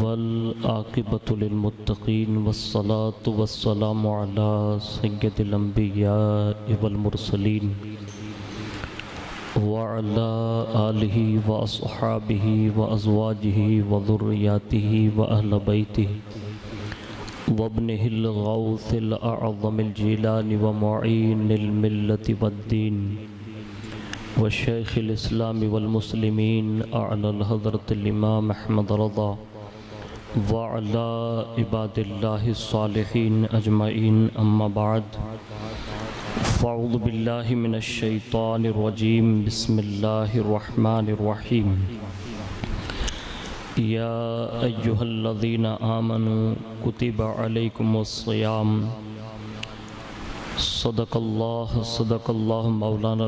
वल आक़िबतु लिलमुत्तक़ीन वस्सलातु वस्सलामु अला सय्यदिल अंबियाइ वल मुरसलीन व अला आलिहि व अस्हाबिहि व अज़वाजिहि व ज़ुर्रियातिहि व अहल बैतिहि वब्निहिल गौसिल अअज़मिल जीलानी व मुईनिल मिल्लति वद्दीन व शेखिल इस्लामी वल मुस्लिमीन अअलल हज़रतिल इमाम अहमद रज़ा व अला इबादिल्लाहिस सालिहीन अजमईन अम्मा बाद फ़अऊज़ु बिल्लाहि मिनश शैतानिर रजीम बिस्मिल्लाहिर रहमानिर रहीम या अय्युहल्लज़ीना आमनू कुतिबा अलैकुमुस्सियाम सदक़ल्लाह सदक़ल्लाह मौलाना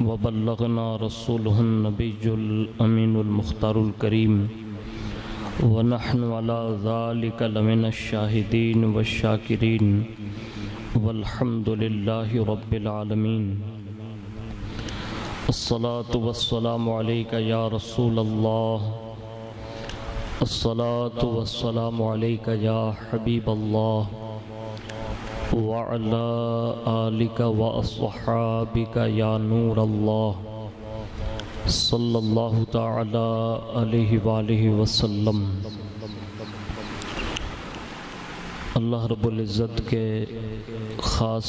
अज़ीम व बल्लगना रसूलुहुन नबियुल अमीनुल व नहनु अला शाहिदीन व शाकिरीन। वल्हम्दुलिल्लाहि रब्बिल आलमीन। अस्सलातु या रसूल अल्लाह अस्सलातु वस्सलामु या हबीब अल्लाह व अला आलिका व अस्हाबिका या नूर अल्लाह अल्लाह रब्बुल इज़्ज़त के ख़ास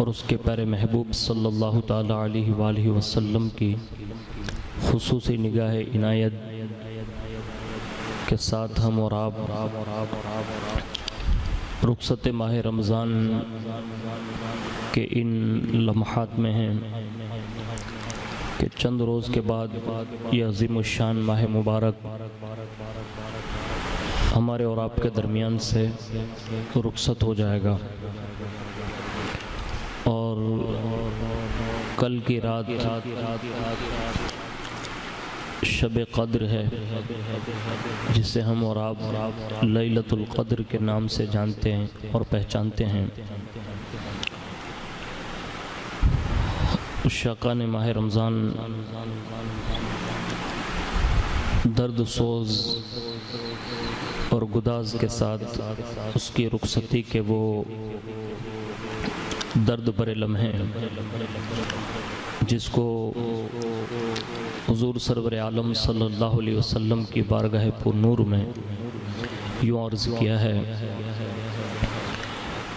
और उसके प्यारे महबूब सल्लल्लाहु ताला अलैहि वसल्लम की खसूसी निगाह इनायत के साथ हम और आप रुखसत माह रमज़ान के इन लम्हात में हैं कि चंद रोज़ के बाद यह अजीम शान माह मुबारक हमारे और आपके दरमियान से रुखसत हो जाएगा। और कल की रात शब कद्र है, जिसे हम और आप लैलतुल क़द्र के नाम से जानते हैं और पहचानते हैं। शाका ने माह रमज़ान, दर्द सोज़ और गुदाज के साथ उसकी रुखसती के वो दर्द भरे लम्हे जिसको हुजूर सरवर आलम सल्लल्लाहु अलैहि वसल्लम की बारगाह पुर नूर में यूँ अर्ज़ किया है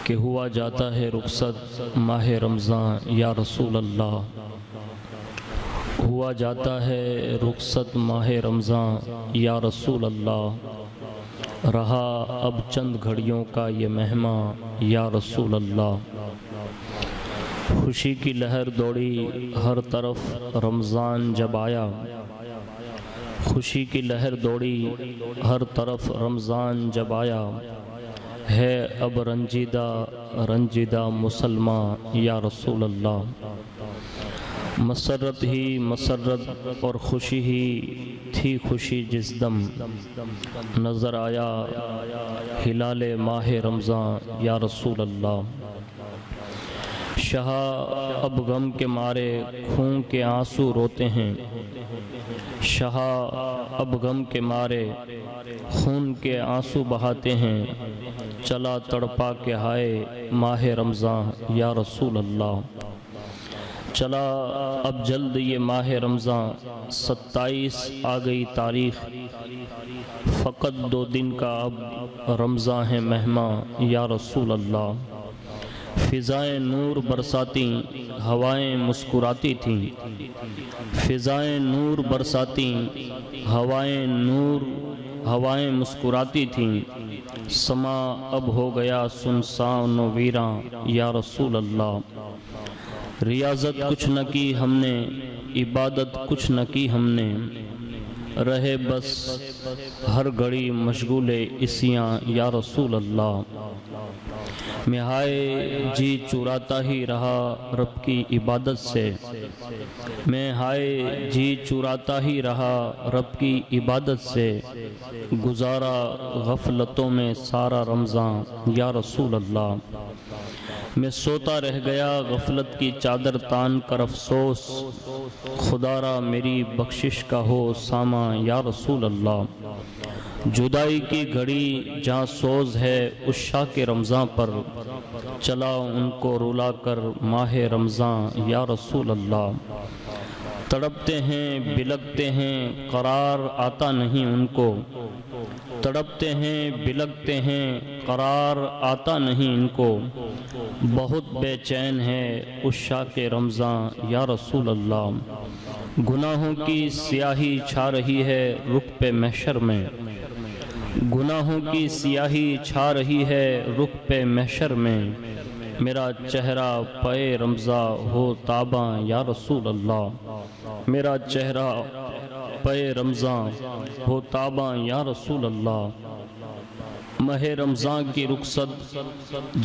कि हुआ जाता है रुखसत माह रमज़ान, या रसूल अल्लाह हुआ जाता है रुखसत माह रमज़ान, या रसूल अल्लाह रहा अब चंद घड़ियों का ये महमा या रसूल अल्लाह खुशी की लहर दौड़ी हर तरफ़ रमज़ान जब आया। खुशी की लहर दौड़ी हर तरफ़ रमज़ान जब आया। है अब रंजीदा रंजीदा मुसलमान, या रसूल अल्लाह मसरत ही मसरत और खुशी ही थी खुशी जिस दम। नज़र आया, हिलाल माह रमज़ान, या रसूल अल्लाह शाह अब गम के मारे खून के आँसू रोते हैं। शाह अब गम के मारे खून के आँसू बहाते हैं। चला तड़पा के हाय माह रमज़ान, या रसूल अल्लाह चला अब जल्द ये माह रमज़ान, सत्ताईस आ गई तारीख। फ़कत दो दिन का अब रमज़ान है महमा या रसूल अल्लाह फ़िज़ाएँ नूर बरसाती, हवाएँ मुस्कुराती थीं। फ़िज़ाएँ नूर बरसाती, हवाएँ नूर, हवाएँ मुस्कुराती थीं। समा अब हो गया सुनसान वीरा, या रसूल अल्लाह रियाजत कुछ न की हमने, इबादत कुछ न की हमने। रहे बस, हर घड़ी मशगूल इसियाँ, या रसूल अल्लाह मैं हाय जी चुराता ही रहा रब की इबादत से। मैं हाय जी चुराता ही रहा रब की इबादत से। गुजारा गफलतों में सारा रमज़ान, या रसूल अल्लाह मैं सोता रह गया, गफलत की चादर तान कर अफसोस। खुदारा मेरी बख्शिश का हो, सामा या रसूल अल्लाह जुदाई की घड़ी जहाँ सोज है, उस शाह के रमज़ान पर चला उनको रुला कर माह रमज़ान या रसूल अल्लाह तड़पते हैं बिलकते हैं, करार आता नहीं उनको। तड़पते हैं बिलकते हैं, करार आता नहीं इनको। बहुत बेचैन है उस शाह के रमज़ान या रसूल अल्लाह गुनाहों की स्याही छा रही है रुख पे महशर में। गुनाहों की सियाही छा रही है रुख पे महशर में। मेरा चेहरा पे रमज़ा हो ताबा या रसूल अल्लाह मेरा चेहरा पे रमज़ा हो ताबा या रसूल अल्लाह मह रमज़ान की रुखसत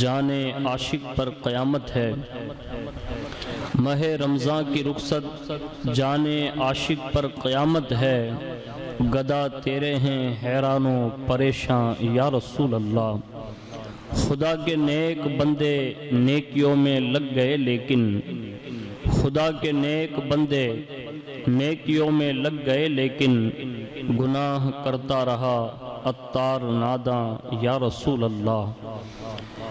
जाने आशिक पर क़यामत है। मह रमज़ान की रुखसत जाने आशिक पर क़यामत है। गदा तेरे हैं हैरानों परेशान या रसूल अल्लाह खुदा के नेक बंदे नेकियों में लग गए, लेकिन खुदा के नेक बंदे नेकियों में लग गए, लेकिन गुनाह करता रहा। अत्तार नादा या रसूल अल्लाह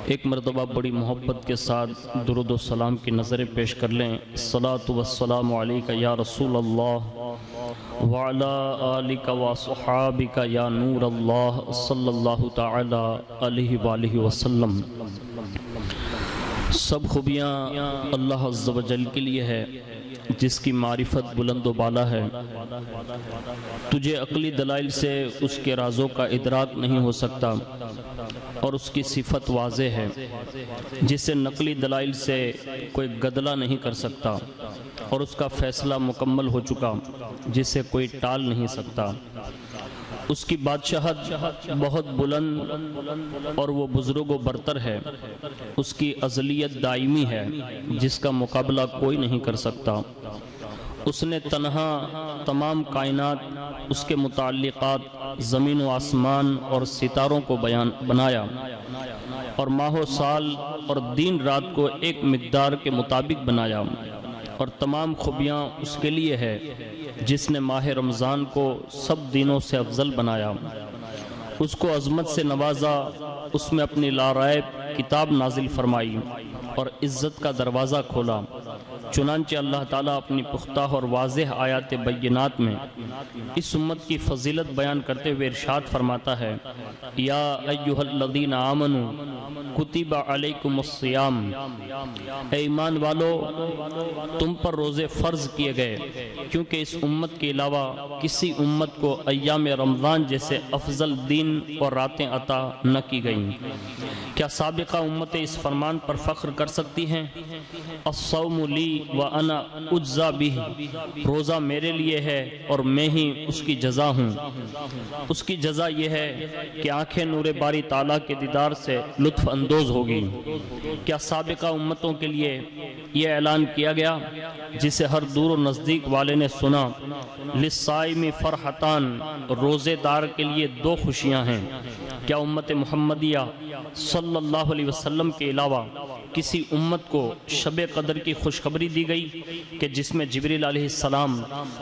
एक मरतबा बड़ी मोहब्बत के साथ दुरुद सलाम की नज़रें पेश कर लें। सलात वसलाम या रसूल अल्लाह सहाबिका या नूर अल्लाह सल्लल्लाहु अलैहि सब खूबियाँ अल्लाह अज्जल के लिए है। जिसकी मारिफत बुलंद बाला है। तुझे अकली दलाइल से उसके राजों का इदराक नहीं हो सकता और उसकी सिफत वाज है, जिसे नकली दलाइल से कोई गदला नहीं कर सकता और उसका फैसला मुकम्मल हो चुका, जिसे कोई टाल नहीं सकता। उसकी बादशाहत बहुत बुलंद और वो बुज़ुर्ग बरतर है। उसकी अजलियत दायमी है, जिसका मुकाबला कोई नहीं कर सकता। उसने तनहा तमाम कायनात, उसके मुतक़ात ज़मीन व आसमान और सितारों को बयान बनाया और माहो साल और दिन रात को एक मकदार के मुताबिक बनाया और तमाम खूबियाँ उसके लिए है। जिसने माह रमज़ान को सब दिनों से अफजल बनाया। उसको अजमत से नवाजा, उसमें अपनी लारायब किताब नाजिल फरमाई और इज़्ज़त का दरवाज़ा खोला। चुनानचे अल्लाह ताला अपनी पुख्ता और वाज आयात बैनात में इस उम्मत की फजीलत बयान करते हुए इरशाद फरमाता है, या अयुहल्लदीन आमनु, कुतिबा अलैकुमुस्सियाम ईमान वालो, तुम पर रोज़े फ़र्ज़ किए गए, क्योंकि इस उम्मत के अलावा किसी उम्मत को अयाम रमज़ान जैसे अफजल दिन और रातें अता न की गई। क्या सबका उम्मत इस फरमान पर फ़ख्र कर सकती हैं? असौमली व अना उज्जा भी रोज़ा मेरे लिए है और मैं ही उसकी जजा हूँ। उसकी जजा यह है कि आँखें नूर बारी ताला के दीदार से लुत्फ अंदोज होगी क्या सबका उम्मतों के लिए यह ऐलान किया गया, जिसे हर दूर नज़दीक वाले ने सुना? लिसाई फ़रहतान, रोज़ेदार के लिए दो खुशियाँ हैं। क्या उम्मत मोहम्मदिया सल्लल्लाहु अलैहि वसल्लम के अलावा किसी उम्मत को शब कदर की खुशखबरी दी गई कि जिसमें जबरील सलाम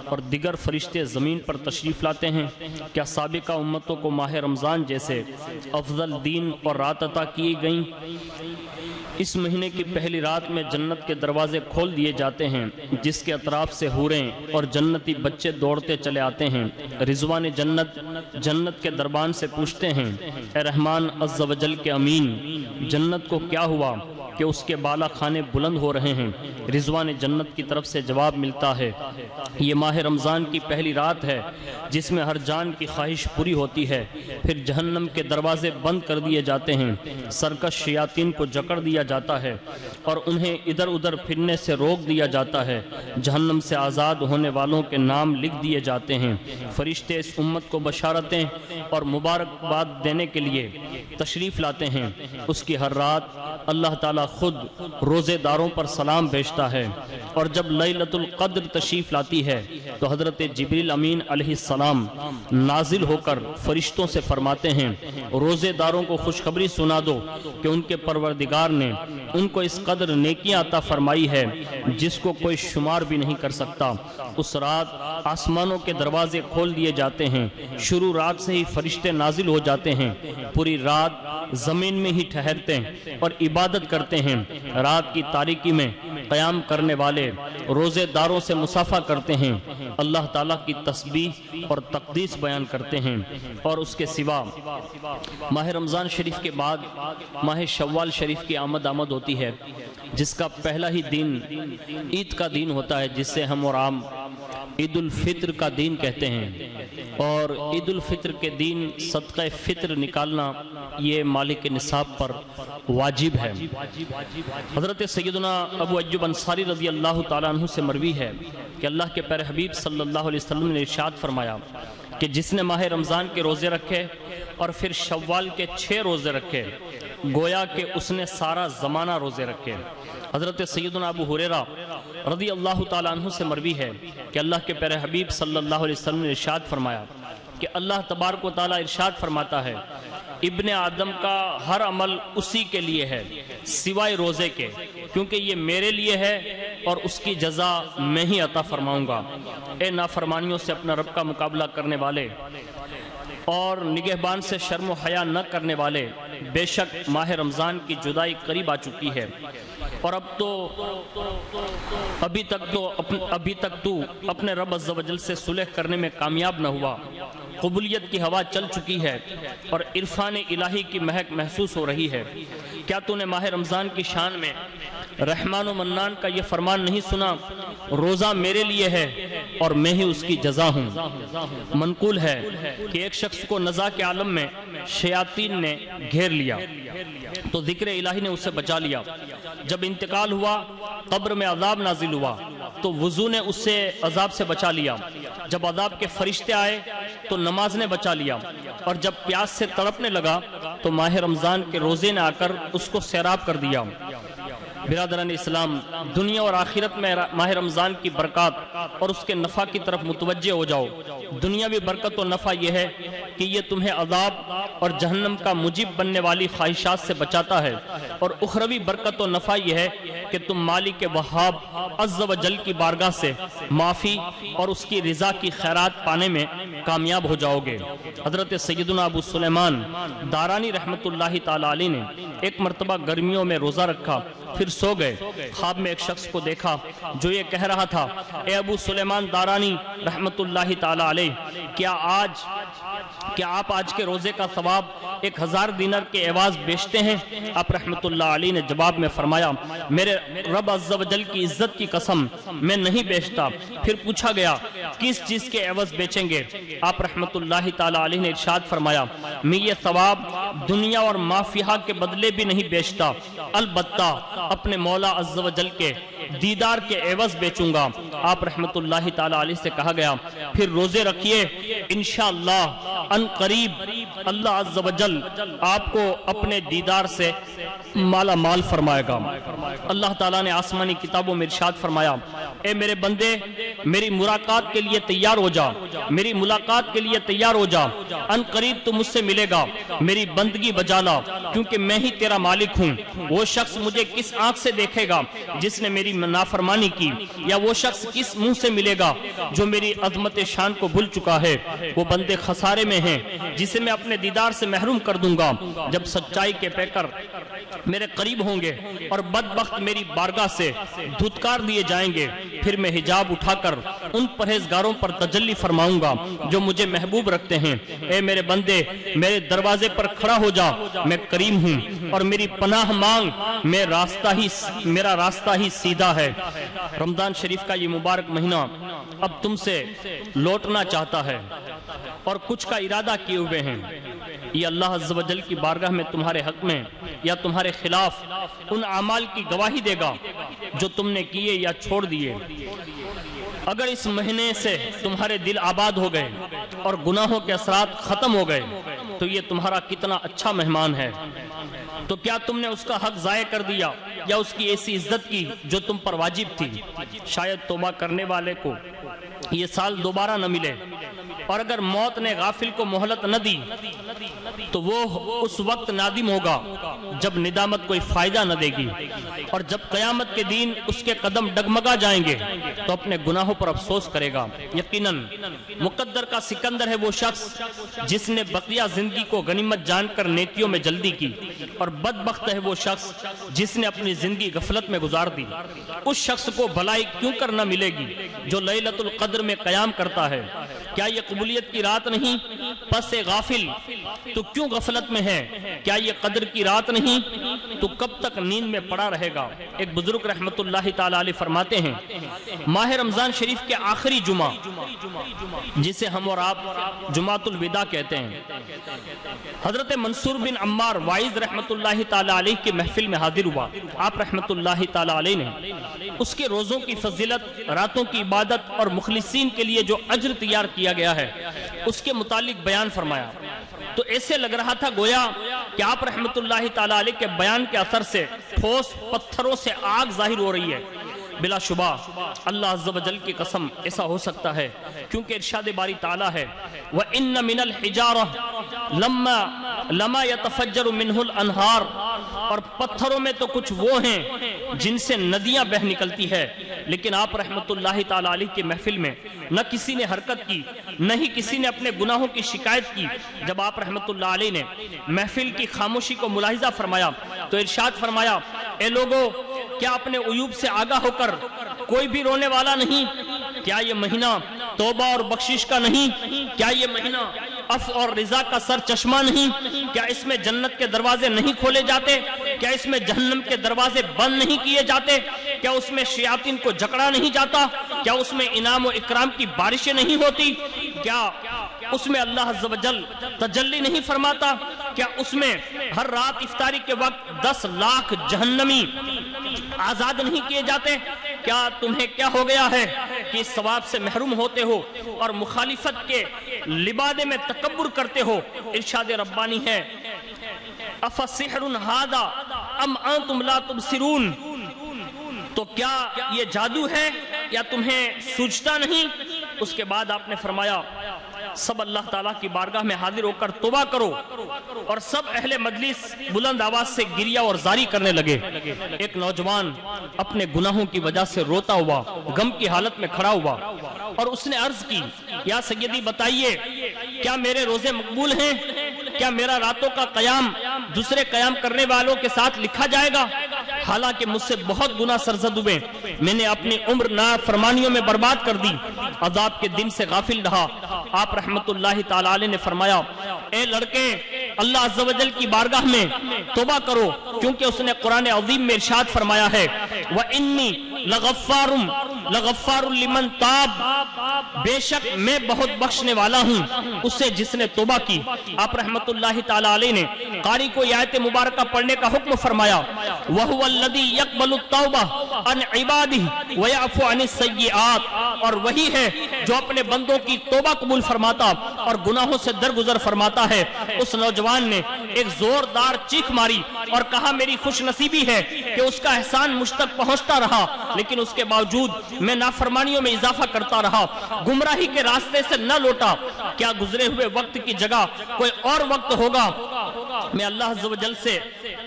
और दिगर फरिश्ते ज़मीन पर तशरीफ़ लाते हैं, क्या सबका उम्मतों को माह रमज़ान जैसे अफजल दीन और रात अता की गई? इस महीने की पहली रात में जन्नत के दरवाजे खोल दिए जाते हैं, जिसके अतराफ से हुरें और जन्नती बच्चे दौड़ते चले आते हैं। रिजवान जन्नत जन्नत के दरबान से पूछते हैं रहमान अज्जवजल के अमीन, जन्नत को क्या हुआ? कि उसके बाला खाने बुलंद हो रहे हैं। रिजवान जन्नत की तरफ़ से जवाब मिलता है, ये माह रमज़ान की पहली रात है, जिसमें हर जान की ख्वाहिश पूरी होती है। फिर जहन्नम के दरवाजे बंद कर दिए जाते हैं, सरकश शयातीन को जकड़ दिया जाता है और उन्हें इधर उधर फिरने से रोक दिया जाता है। जहन्नम से आज़ाद होने वालों के नाम लिख दिए जाते हैं। फरिश्ते इस उम्मत को बशारतें और मुबारकबाद देने के लिए तशरीफ़ लाते हैं। उसकी हर रात अल्लाह ताला खुद रोज़ेदारों पर सलाम भेजता है। और जब लैलतुल कद्र तशरीफ़ लाती है तो हज़रत जबरील अमीन सलाम नाजिल होकर फरिश्तों से फरमाते हैं, रोज़ेदारों को खुशखबरी सुना दो कि उनके परवरदिगार ने उनको इस कदर नेकियाँ अता फरमाई है, जिसको कोई शुमार भी नहीं कर सकता। उस रात आसमानों के दरवाजे खोल दिए जाते हैं, शुरू रात से ही फरिश्ते नाजिल हो जाते हैं, पूरी रात ज़मीन में ही ठहरते हैं और इबादत करते हैं। रात की तारीकी में क़याम करने वाले रोज़ेदारों से मुसाफा करते हैं। अल्लाह ताला की तस्बीह और तकदीस बयान करते हैं। और उसके सिवा माह रमज़ान शरीफ के बाद माह शव्वाल शरीफ की आमद आमद होती है, जिसका पहला ही दिन ईद का दिन होता है, जिससे हम और आम ईद फित्र का दिन कहते हैं। और ईद फित्र के दिन सदक़ फित्र निकालना ये मालिक निसाब पर वाजिब है। हज़रत सैदना अबू अज्जुब अंसारी रज़ी अल्लाह तु से मरवी है कि अल्लाह के पैर हबीब सल्लल्लाहु ने इरशाद फरमाया कि जिसने माह रमज़ान के रोज़े रखे और फिर शव्वाल के छः रोज़े रखे, गोया कि उसने सारा ज़माना रोज़े रखे। हज़रत सैदना अबू हुरेरा रदी अल्लाह तु से मरवी है कि अल्लाह के पैर हबीब सल्लल्लाहु अलैहि वसल्लम ने इरशाद फरमाया कि अल्लाह तबारक ताला इरशाद फरमाता है, इब्ने आदम का हर अमल उसी के लिए है, सिवाय रोज़े के, क्योंकि ये मेरे लिए है और उसकी जजा मैं ही अता फरमाऊँगा। ए नाफरमानियों से अपना रब का मुकाबला करने वाले और निगहबान से शर्म हया न करने वाले, बेशक माह रमज़ान की जुदाई करीब आ चुकी है। और अब तो अभी तक तो अभी तक तू अपने रब अज्जल से सुलह करने में कामयाब न हुआ। कबूलियत की हवा चल चुकी है और इरफान इलाही की महक महसूस हो रही है। क्या तूने माह रमज़ान की शान में रहमान मन्नान का ये फरमान नहीं सुना? रोज़ा मेरे लिए है और मैं ही उसकी जजा हूँ। मनकूल है कि एक शख्स को नज़ा के आलम में शयातीन ने घेर लिया। तो ज़िक्र इलाही ने उससे बचा लिया। जब इंतकाल हुआ, कब्र में अजाब नाजिल हुआ तो वज़ू ने उससे अजाब से बचा लिया। जब अजाब के फरिश्ते आए तो नमाज़ ने बचा लिया। और जब प्यास से तड़पने लगा तो माह रमज़ान के रोज़े ने आकर उसको सैराब कर दिया। बिरादरान इस्लाम, दुनिया और आखिरत में माह रमज़ान की बरकत और उसके नफ़ा की तरफ़ मुतवजह हो जाओ। दुनियावी बरकत और नफ़ा यह है कि ये तुम्हें अजाब और जहन्नम का मुजिब बनने वाली ख्वाहिशात से बचाता है। और उखरवी बरकत और नफ़ा यह है कि तुम मालिक वहाब अज्ज व जल की बारगाह से माफ़ी और उसकी रज़ा की खैरात पाने में कामयाब हो जाओगे। हज़रत सैदना अबू सुलेमान, दारानी रहमत ने एक मरतबा गर्मियों में रोज़ा रखा, फिर सो गए। ख्वाब में एक शख्स को देखा जो ये कह रहा था, ए अबू सुलेमान दारानी रहमतुल्लाह ताला क्या आज, क्या आप आज के रोज़े का सवाब एक हज़ार दिनर के एवाज बेचते हैं? आप रहमतुल्लाह अली ने जवाब में फरमाया, मेरे रब अज्जल की इज़्ज़त की कसम मैं नहीं बेचता। फिर पूछा गया, किस चीज़ के एवज बेचेंगे? आप रहमतुल्लाह ताला अली ने इरशाद फरमाया, मैं ये सवाब दुनिया और माफिया के बदले भी नहीं बेचता। अलबत्ता अपने मौला अज्जल के दीदार के एवज बेचूँगा। आप रहमत ताला से कहा गया, फिर रोज़े रखिए इनशाला अन करीब अल्लाह अज्जल आपको अपने दीदार से माला माल फरमाएगा। अल्लाह ताला ने आसमानी किताबों में इरशाद फरमाया, ए मेरे बंदे, मेरी मुलाकात के लिए तैयार हो जा, मेरी मुलाकात के लिए तैयार हो जा, अन करीब तो मुझसे मिलेगा, मेरी बंदगी बजा ला क्योंकि मैं ही तेरा मालिक हूँ। वो शख्स मुझे किस आँख से देखेगा, जिसने मेरी नाफरमानी की, या वो शख्स किस मुँह से मिलेगा, जो मेरी अजमत शान को भूल चुका है? वो बंदे खसारे में है, जिसे मैं अपने दीदार से महरूम कर दूँगा। जब सच्चाई के पैकर मेरे करीब होंगे और बदबख्त मेरी बारगाह से धुतकार दिए जाएँगे, फिर मैं हिजाब उठाकर उन परहेजगारों पर तजल्ली फरमाऊँगा जो मुझे महबूब रखते हैं। ए मेरे बंदे, मेरे दरवाजे पर खड़ा हो जा, मैं करीम हूँ और मेरी पनाह मांग, मैं रास्ता ही मेरा रास्ता ही सीधा है। रमज़ान शरीफ का ये मुबारक महीना अब तुमसे लौटना चाहता है और कुछ का इरादा किए हुए हैं। ये अल्लाह अज्जल की बारगाह में तुम्हारे हक में या तुम्हारे खिलाफ उन अमाल की गवाही देगा जो तुमने किए या छोड़ दिए। अगर इस महीने से तुम्हारे दिल आबाद हो गए और गुनाहों के असरात खत्म हो गए तो ये तुम्हारा कितना अच्छा मेहमान है। तो क्या तुमने उसका हक जाय कर दिया या उसकी ऐसी इज़्ज़त की जो तुम पर वाजिब थी? शायद तोबा करने वाले को ये साल दोबारा न मिले। और अगर मौत ने गाफिल को मोहलत न दी तो वो उस वक्त नादिम होगा जब निदामत कोई फ़ायदा न देगी। और जब कयामत के दिन उसके कदम डगमगा जाएँगे तो अपने गुनाहों पर अफसोस करेगा। यकीनन, मुकद्दर का सिकंदर है वो शख्स जिसने बकिया ज़िंदगी को गनीमत जानकर नेकियों में जल्दी की। और बदबख्त है वो शख्स जिसने अपनी ज़िंदगी गफलत में गुजार दी। उस शख्स को भलाई क्यों कर न मिलेगी जो लैलतुल कद्र में कयाम करता है? क्या ये कबूलियत की रात नहीं? पस गाफिल। तो क्यों गफलत में है? क्या ये कद्र की रात नहीं? तो कब तक नींद में पड़ा रहेगा? एक बुज़ुर्ग रहमतुल्लाह ताला फरमाते हैं, माह रमज़ान शरीफ के आखिरी जुमा, जिसे हम और आप जुमातुल विदा कहते हैं। हज़रत मंसूर बिन अम्मार वाइज रहमतुल्लाह ताला की महफिल में हाजिर हुआ। आप रहमतुल्लाह ताला ने, उसके रोजों की फजीलत, रातों की इबादत और मुखलिसिन के लिए जो अजर तैयार किया गया है। उसके मुतालिक बयान फरमाया। तो ऐसे लग रहा था गोया कि आप रहमत के बयान के असर से ठोस पत्थरों से आग ज़ाहिर हो रही है। बिलाशुबा अल्लाह जल की कसम, ऐसा हो सकता है, क्योंकि इरशाद बारी ताला है। वह इन मिनल हिजार, लम्मा, लमा यतफजर मिनहुल अनहार, और पत्थरों में तो कुछ वो हैं, जिनसे नदियाँ बह निकलती है। लेकिन आप रहमतुल्लाह ताला की महफिल में, न किसी ने हरकत की, न ही किसी ने अपने गुनाहों की शिकायत की। जब आप रहमतुल्लाह ने महफिल की खामोशी को मुलाहिजा फरमाया तो इरशाद फरमाया, ए लोगो क्या अपने उयूब से आगाह होकर कोई भी रोने वाला नहीं? क्या ये महीना तोबा और बख्शिश का नहीं? क्या ये महीना अफ और रिजा का सर चश्मा नहीं? क्या इसमें जन्नत के दरवाजे नहीं खोले जाते? क्या इसमें जहन्नम के दरवाजे बंद नहीं किए जाते? क्या उसमें शयातीन को जकड़ा नहीं जाता? क्या उसमें इनाम और इकराम की बारिशें नहीं होती? क्या उसमें अल्लाह तजल्ली नहीं फरमाता? क्या उसमें हर रात इफ्तारी के वक्त दस लाख जहन्नमी आज़ाद नहीं किए जाते? क्या तुम्हें क्या हो गया है कि सवाब से महरूम होते हो और मुखालिफत के लिबादे में तकबर करते हो? इर्शाद रब्बानी है। हादा अम तुम ला तुम सिरून तो क्या ये जादू है या तुम्हें सूझता नहीं? उसके बाद आपने फरमाया, सब अल्लाह ताला की बारगाह में हाजिर होकर तोबा करो और सब अहले मजलिस बुलंद आवाज़ से गिरिया और जारी करने लगे। एक नौजवान अपने गुनाहों की वजह से रोता हुआ, गम की हालत में खड़ा हुआ और उसने अर्ज़ की, या सैदी बताइए, क्या मेरे रोज़े मकबूल हैं? क्या मेरा रातों का कयाम दूसरे कयाम करने वालों के साथ लिखा जाएगा? हालाँकि मुझसे बहुत गुना सरजद हुए। मैंने अपनी उम्र ना फरमानियों में बर्बाद कर दी। अजाब के दिन से गाफिल रहा। आप रहमत ने फरमाया, ए लड़के, अल्लाह अजल की बारगाह में तोबा करो, क्योंकि उसने कुरान अजीम में इरशाद फरमाया है। वह इन्नी लगफ़ारुम लगफ़ारुलिमन ताब। बेशक मैं बहुत बख्शने वाला हूँ उससे जिसने तोबा की। आप रहमतुल्लाह ताला ने कारी को आयत मुबारक पढ़ने का हुक्म फरमाया वह वल्लदी यकबल तौबा अन इबादी वयाफु अन सय्यात और वही है जो अपने बंदों की तोबा कबूल फरमाता और गुनाहों से दरगुजर फरमाता है। उस नौजवान ने एक जोरदार चीख मारी और कहा, मेरी खुश नसीबी है कि उसका एहसान मुझ तक पहुँचता रहा। लेकिन उसके बावजूद मैं नाफरमानियों में इजाफा करता रहा। गुमराही के रास्ते से न लौटा। क्या गुजरे हुए वक्त की जगह कोई और वक्त होगा? मैं अल्लाह से,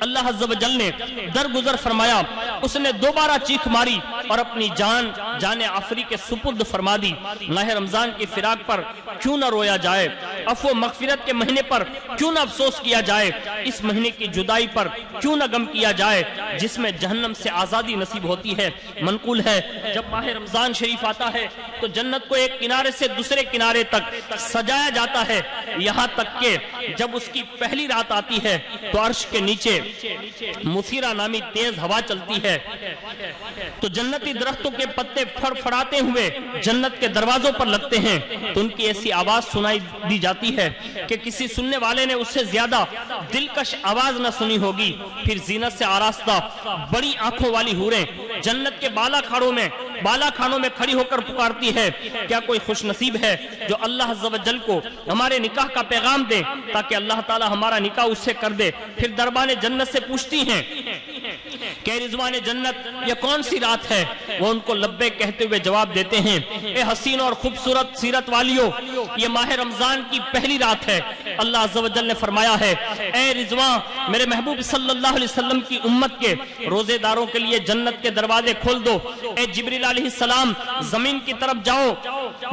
अल्लाह ने दरगुजर फरमाया, उसने दोबारा चीख मारी। और अपनी जान, जाने आफरी के सुपुर्द फरमा दी। माह रमज़ान की फिराक पर क्यों ना रोया जाए? अफो मगफिरत के महीने पर क्यों ना अफसोस किया जाए? इस महीने की जुदाई पर क्यों ना गम किया जाए? जिसमें जहन्नम से आज़ादी नसीब होती है, मनकुल है। जब माह रमज़ान शरीफ आता है तो जन्नत को एक किनारे से दूसरे किनारे तक सजाया जाता है। यहाँ तक के जब उसकी पहली रात आती है तो अर्श के नीचे मुसीरा नामी तेज हवा चलती है। तो जन्नती दरख्तों के पत्ते फड़फड़ाते हुए जन्नत के दरवाजों पर लगते हैं तो उनकी ऐसी आवाज़ सुनाई दी जाती है कि किसी सुनने वाले ने उससे ज़्यादा दिलकश आवाज़ न सुनी होगी। फिर जीनत से आरास्ता बड़ी आँखों वाली हूरें जन्नत के बाला खाड़ों में बाला खानों में खड़ी होकर पुकारती है, क्या कोई खुश नसीब है जो अल्लाह जल को हमारे निकाह का पैगाम दे, ताकि अल्लाह ताला हमारा निकाह उससे कर दे? फिर दरबार जन्नत से पूछती हैं के रिजवान जन्नत, ये कौन सी रात है? वो उनको लब्बे कहते हुए जवाब देते हैं, ए हसीन और खूबसूरत सीरत वालियों, ये माह रमज़ान की पहली रात है। अल्लाह अज्जल ने फरमाया है, ए रिजवा मेरे महबूब सल्लल्लाहु अलैहि वसल्लम की उम्मत के रोजेदारों के लिए जन्नत के दरवाजे खोल दो। ए जिब्रील सलाम ज़मीन की तरफ़ जाओ,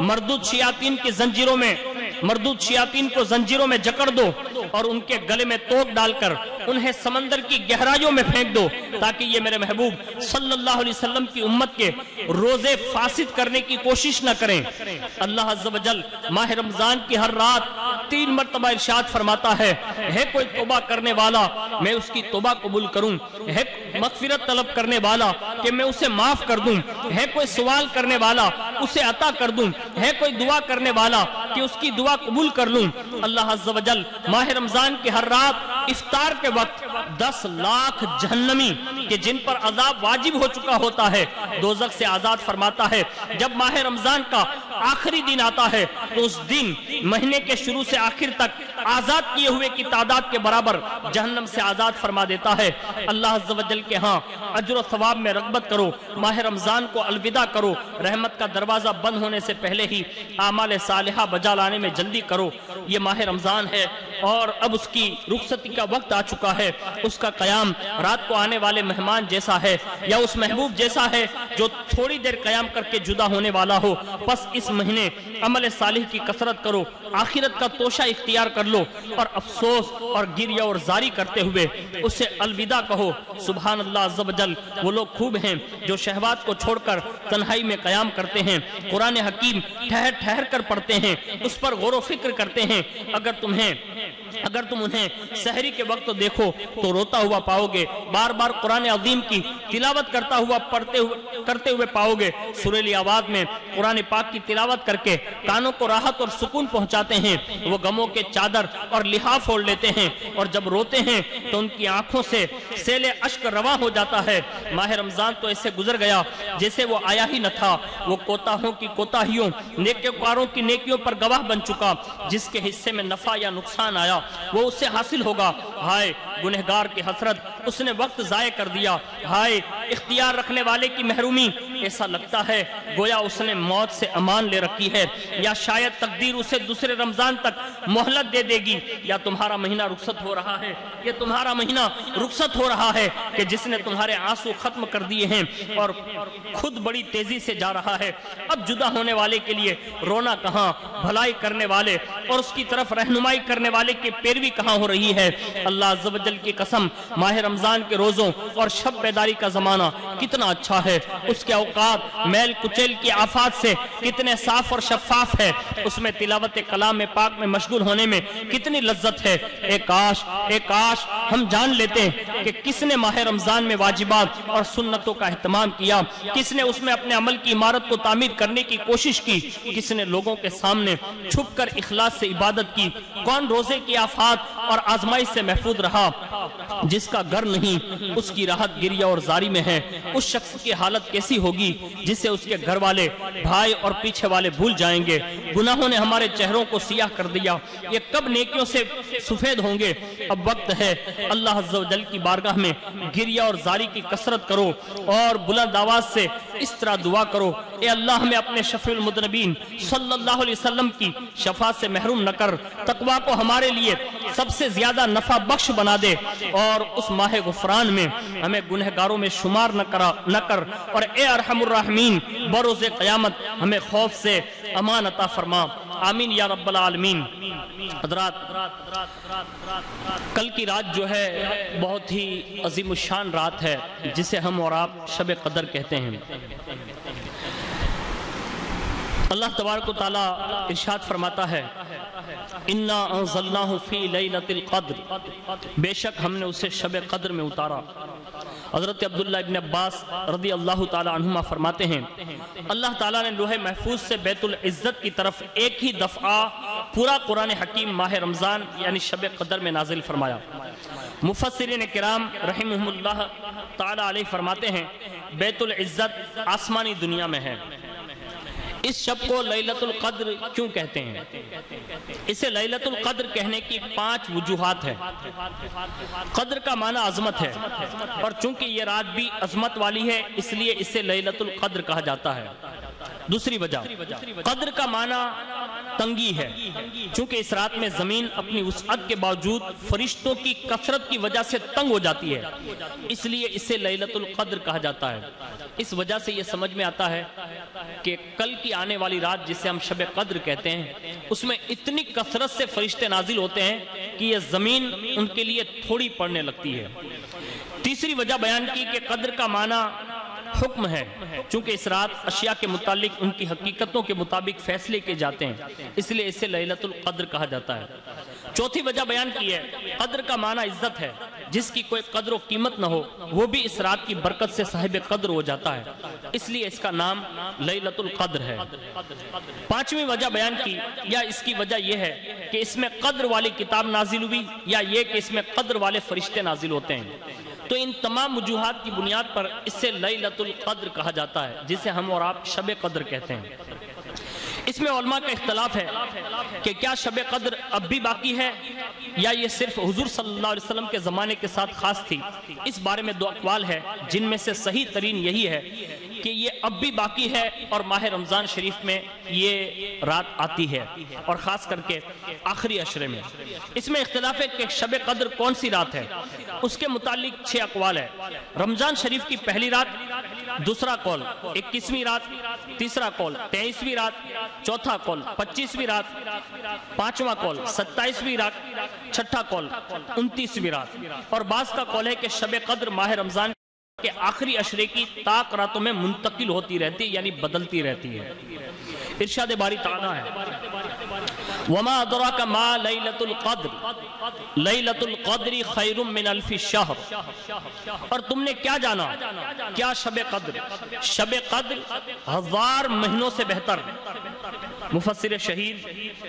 मरदूद शियातीन की जंजीरों में मरदूद शियातीन को जंजीरों में जकड़ दो और उनके गले में तोक डालकर उन्हें समंदर की गहराइयों में फेंक दो ताकि ये मेरे महबूब सल्लल्लाहु अलैहि वसल्लम की उम्मत के रोज़े फासिद करने की कोशिश न करें। अल्लाह माह रमज़ान की हर रात तीन मरतबा इरशाद फरमाता है है कोई तोबा करने वाला, मैं उसकी तोबा कबूल करूँ। मगफिरत तलब करने वाला कि मैं उसे माफ़ कर दूँ। है कोई सवाल करने वाला, उसे अता कर दूँ। है कोई दुआ करने वाला कि उसकी दुआ कबूल कर लूँ। अल्लाह अज्जल माह रमज़ान की हर रात, इफ्तार के वक्त दस लाख जहन्नमी के जिन पर अजाब वाजिब हो चुका होता है दोजक से आज़ाद फरमाता है, जब माह रमज़ान का आखिरी दिन आता है तो उस दिन, महीने के शुरू से आखिर तक आज़ाद किए हुए की तादाद के बराबर जहन्नम से आज़ाद फरमा देता है। अल्लाह के हाँ अजर सवाब में रगबत करो, माह रमज़ान को अलविदा करो, रहमत का दरवाज़ा बंद होने से पहले ही आमाल सालिहा बजा लाने में जल्दी करो। ये माह रमज़ान है और अब उसकी रुखसती का वक्त आ चुका है। उसका कयाम रात को आने वाले मेहमान जैसा है या उस महबूब जैसा है जो थोड़ी देर कयाम करके जुदा होने वाला हो। बस इस महीने अमल सालिह की कसरत करो, आखिरत का तोशा इख्तियार कर लो और अफसोस और गिरिया और जारी करते हुए उससे अलविदा कहो सुबह अल्लाह जल। वो लोग खूब हैं जो शहबाद को छोड़कर तन्हाई में कयाम करते हैं। कुरान हकीम ठहर ठहर कर पढ़ते हैं, उस पर गौर फ़िक्र करते हैं। अगर तुम्हें अगर तुम उन्हें शहरी के वक्त देखो तो रोता हुआ पाओगे बार बार कुरान अजीम की तिलावत करता हुआ पढ़ते हुए करते हुए पाओगे। सुरेली आवाज़ में कुरान पाक की तिलावत करके कानों को राहत और सुकून पहुंचाते हैं। वो गमों के चादर और लिहाफ फोड़ लेते हैं और जब रोते हैं तो उनकी आँखों से सेले अश्क रवा हो जाता है। माह रमज़ान तो ऐसे गुजर गया जैसे वो आया ही न था। वो कोताहों की कोताहियों, नेकोकारों की नेकियों पर गवाह बन चुका, जिसके हिस्से में नफा या नुकसान आया। वो उससे हासिल होगा। हाय, गुनहगार की हसरत उसने वक्त जाय कर दिया। हाय इख्तियार रखने वाले की महरूमी, ऐसा लगता है, गोया उसने मौत से अमान ले रखी है। या शायद तकदीर उसे दूसरे रमज़ान तक मोहलत दे देगी। या तुम्हारा महीना रुखसत हो रहा है? ये तुम्हारा महीना रुखसत हो रहा है कि जिसने तुम्हारे आँसू खत्म कर दिए हैं और खुद बड़ी तेज़ी से जा रहा है। अब जुदा होने वाले के लिए रोना कहाँ? भलाई करने वाले और उसकी तरफ़ रहनुमाई करने वाले की पैरवी कहाँ हो रही है? अल्लाह जबजल की कसम, माह रमज़ान के रोजों और शब बेदारी का जमाना कितना अच्छा है। उसके औकात मैल कुचेल की आफात से कितने साफ़ और शफाफ है। उसमें तिलावत कलाम में पाक में मशगूल होने में कितनी लज्जत है। एक काश एक काश, हम जान लेते हैं कि किसने माह रमज़ान में वाजिबात और सुन्नतों का अहतमाम किया। किसने उसमें अपने अमल की इमारत को तामीर करने की कोशिश की। किसने लोगों के सामने छुप कर इखलास से इबादत की। कौन रोज़े की आफात और आजमाइश से महफूज रहा। जिसका घर नहीं, उसकी राहत गिरिया और जारी में है। उस शख्स की हालत कैसी होगी जिसे उसके घर वाले भाई और पीछे वाले भूल जाएँगे? गुनाहों ने हमारे चेहरों को सियाह कर दिया। ये कब नेकियों से सफ़ेद होंगे? अब वक्त है, अल्लाह जल की बारगाह में गिरिया और जारी की कसरत करो और बुलंद आवाज़ से इस तरह दुआ करो, ए अल्लाह, में अपने शफील मुदनबीन सल्लल्लाहु अलैहि वसल्लम की शफा से महरूम न कर, तकवा को हमारे लिए सबसे ज़्यादा नफा बख्श बना दे और उस माह गुफरान में हमें गुनहगारों में शुमार न करा, न कर। और ए अरहमुर्रहमीन, बरोज़ क़यामत हमें खौफ से अमान अता फरमा। आमीन या रब्बल आलमीन। हजरात, कल की रात जो है, बहुत ही अजीम शान रात है, जिसे हम और आप शब कदर कहते हैं। अल्लाह तबारक ताला इरशाद फरमाता है, इन्ना बेशक हमने उसे शब कद्र में उतारा। हज़रत अब्दुल्ला इबन अब्बास रदी अल्लाह तुमा फरमाते हैं, अल्लाह ताला ने लोहे महफूज से बैतुल इज़्ज़त की तरफ़ एक ही दफ़ा पूरा कुरान हकीम माह रमज़ान, यानी शब कदर में नाजिल फरमाया। मुफसरिन कराम ताला फरमाते हैं, बैतुल इज़्ज़त आसमानी दुनिया में है। इस शब को लैलतुल कद्र क्यों कहते हैं? इसे लैलतुल कद्र कहने की पाँच वजूहत है। कद्र का माना अजमत है। और चूँकि ये रात भी अजमत वाली है, इसलिए इसे लैलतुल कद्र कहा जाता है। दूसरी वजह, कद्र का माना तंगी है। क्योंकि इस रात में ज़मीन अपनी वसअत के बावजूद फरिश्तों की कसरत की वजह से तंग हो जाती है, इसलिए इसे लैलतुल कद्र कहा जाता है। इस वजह से यह समझ में आता है कि कल की आने वाली रात जिसे हम शब कद्र कहते हैं, उसमें इतनी कसरत से फरिश्ते नाजिल होते हैं कि यह ज़मीन उनके लिए थोड़ी पड़ने लगती है। तीसरी वजह बयान की कि कद्र का माना हुक्म है। चूँकि इस रात अशिया के मुतालिक उनकी हकीकतों के मुताबिक फैसले किए जाते हैं, इसलिए इसे लैलतुल कद्र कहा जाता है। चौथी वजह बयान की है, कद्र का माना इज़्ज़त है, जिसकी कोई कद्र कीमत न हो, वो भी इस रात की बरकत से साहिब कद्र हो जाता है। इसलिए इसका नाम लईलतुल कद्र है। पांचवी वजह बयान की, या इसकी वजह यह है कि इसमें कद्र वाली किताब नाजिल हुई, या ये कि इसमें कद्र वाले फरिश्ते नाजिल होते हैं। तो इन तमाम वजूहत की बुनियाद पर इससे लईलतुल कद्र कहा जाता है, जिसे हम और आप शब कद्र कहते हैं। इसमें उलमा का इख्तलाफ है कि क्या शब कद्र अब भी बाकी है, या ये सिर्फ़ हजूर वसल्लम के ज़माने के साथ खास थी? इस बारे में दो अकवाल है, जिनमें से सही तरीन यही है कि ये अब भी बाकी है और माह रमज़ान शरीफ में ये रात आती है। और ख़ास करके आखिरी अशरे में। इसमें इख्तलाफ है कि शब कद्र कौन सी रात है? उसके मुतालिक छः अकवाल है। रमज़ान शरीफ की पहली रात, दूसरा कौल, इक्कीसवीं रात, तीसरा कौल, तेईसवीं रात, चौथा कौल, पच्चीसवीं रात, पांचवा कौल, सत्ताईसवीं रात, छठा कौल, उनतीसवीं रात। और बास का कौल है कि शब कद्र माह रमज़ान के आखिरी अशरे की ताक रातों में मुंतकिल होती रहती है यानी बदलती रहती है। इर्शाद बारी ताना है। वमा अदरा का मा लैलतुल कद्र। लैलतुल कद्री खैरुम मिन अल्फी शहर। और तुमने क्या जाना? क्या शब कद्र? शब कद्र हज़ार महीनों से बेहतर। मुफसर शहीद,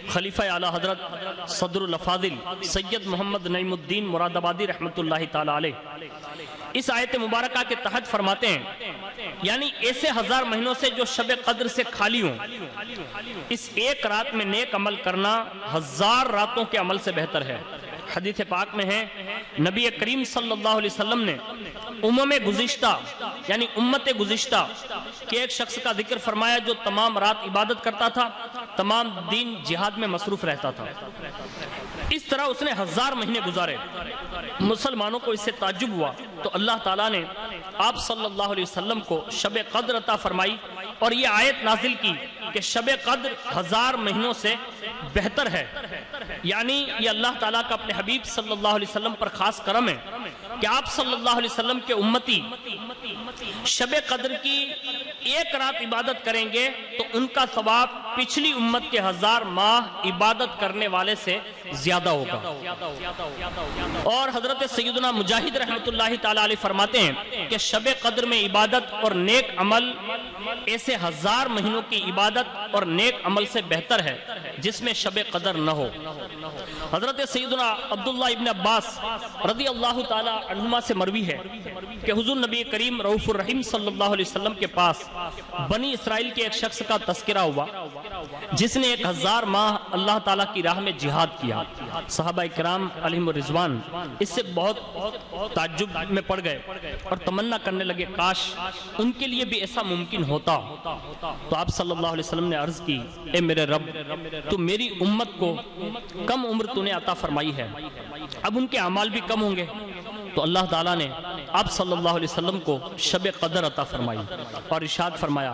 खलीफा आला हज़रत सदरुल सैयद मोहम्मद नईमुद्दीन मुरादाबादी रहमतुल्लाह ताला इस आयत मुबारक के तहत फरमाते हैं, यानी ऐसे हज़ार महीनों से जो शब कद्र से खाली हूँ, इस एक रात में नेक अमल करना हज़ार रातों के अमल से बेहतर है। हदीस पाक में है, नबी करीम सल्लल्लाहु अलैहि वसल्लम ने उम्म गुजिश्ता, यानी उम्मत गुजिश्ता के एक शख्स का ज़िक्र फरमाया जो तमाम रात इबादत करता था, तमाम दिन जिहाद में मसरूफ रहता था। इस तरह उसने हज़ार महीने गुजारे। मुसलमानों को इससे ताजुब हुआ। तो अल्लाह ताला ने आप सल्लल्लाहु अलैहि वसल्लम को शब कद्र अता फरमाई और ये आयत नाजिल की कि शब कद्र हज़ार महीनों से बेहतर है। यानी ये अल्लाह ताला का अपने हबीब सल्लल्लाहु अलैहि वसल्लम पर खास करम है। कि आप सल्लल्लाहु अलैहि वसल्लम के उम्मती शब कद्र की एक रात इबादत करेंगे तो उनका सवाब पिछली उम्मत के हज़ार माह इबादत करने वाले से ज़्यादा होगा। और हज़रत सैदना मुजाहिद रहमत फरमाते हैं कि शब कद्र में इबादत और नेक अमल ऐसे हज़ार महीनों की इबादत और नेक अमल से बेहतर है, जिसमें शब कदर न हो। हज़रत सैदना अब्दुल्ला इबन अब्बास रदी अल्लाह तुमा से मरवी है कि हुजूर नबी करीम रऊफ़ुर रहीम सल्लल्लाहु अलैहि वसल्लम के पास बनी इसराइल के एक शख्स का तस्करा हुआ, जिसने एक हज़ार माह अल्लाह ताला की राह में जिहाद किया। साहबा कराम रिजवान इससे बहुत ताजुब में पड़ गए और तमन्ना करने लगे, काश उनके लिए भी ऐसा मुमकिन होता। तो आप सल्लल्लाहु अलैहि वसल्लम ने अर्ज़ की, ए मेरे रब तो मेरी उम्मत को कम उम्र तूने अता फरमाई है। अब उनके अमाल भी कम होंगे। तो अल्लाह ताला ने आप सल्लल्लाहु अलैहि वसल्लम को शब कदर अता फरमाई और इशाद फरमाया,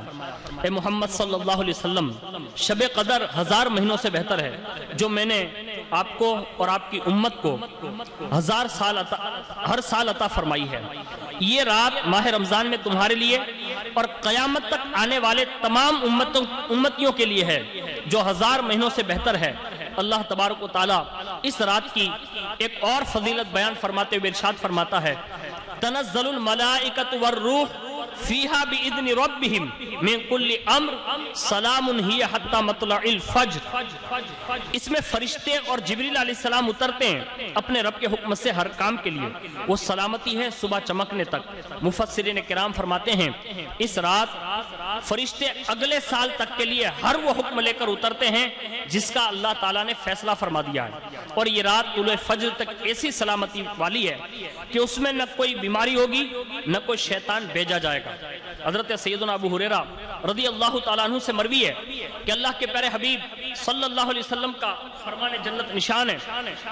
ए मोहम्मद सल्लल्लाहु अलैहि वसल्लम, शब कदर हज़ार महीनों से बेहतर है, जो मैंने आपको और आपकी उम्मत को हज़ार साल अता, हर साल अता फरमाई है। ये रात माह रमज़ान में तुम्हारे लिए और कयामत तक आने वाले तमाम उम्मतों, उम्मतियों के लिए है, जो हज़ार महीनों से बेहतर है। अल्लाह तबारक ताला इस रात की एक और फजीलत बयान फरमाते हुए इरशाद फरमाता है तनजल मलाइकत वर रूह फीहा भी इदन रबिम में कुल्ली अम्र सलाम हत्ता फज्र। इसमें फरिश्ते और जिबरील सलाम उतरते हैं अपने रब के हुक्म से हर काम के लिए। वो सलामती है सुबह चमकने तक। मुफसरिन किराम फरमाते हैं, इस रात फरिश्ते अगले साल तक के लिए हर वो हुक्म लेकर उतरते हैं जिसका अल्लाह ताला ने फैसला फरमा दिया है। और ये रात तुल फजर तक ऐसी सलामती वाली है कि उसमें न कोई बीमारी होगी, न कोई शैतान भेजा जाएगा। हज़रत सैदना अबू हुरेरा रदी अल्लाह तु से मरवी है कि अल्लाह के प्यारे हबीब सल्लल्लाहु अलैहि वसल्लम का फरमान जन्नत निशान है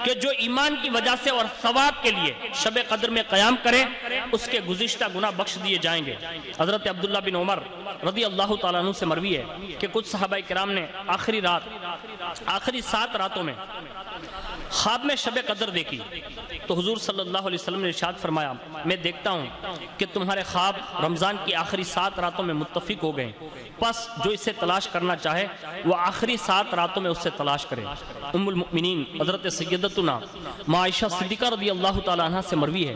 कि जो ईमान की वजह से और सवाब के लिए शब कदर में कयाम करे, उसके गुजिश्ता गुना बख्श दिए जाएँगे। हज़रत अब्दुल्ला बिन उमर रदी अल्लाह तु से मरवी है कि कुछ साहबा कराम ने आखिरी रात, आखिरी सात रातों में ख्वाब में शब कदर देखी। तो हुजूर सल्लल्लाहु अलैहि वसल्लम ने इरशाद फरमाया, मैं देखता हूँ कि तुम्हारे ख्वाब रमज़ान की आखिरी सात रातों में मुतफिक हो गए। बस जो इसे तलाश करना चाहे, वो आखिरी सात रातों में उससे तलाश करे। उम्मुलमिनीन हज़रत सैदतुना मायशा सिद्दीक़ा रदी अल्लाह तह से मरवी है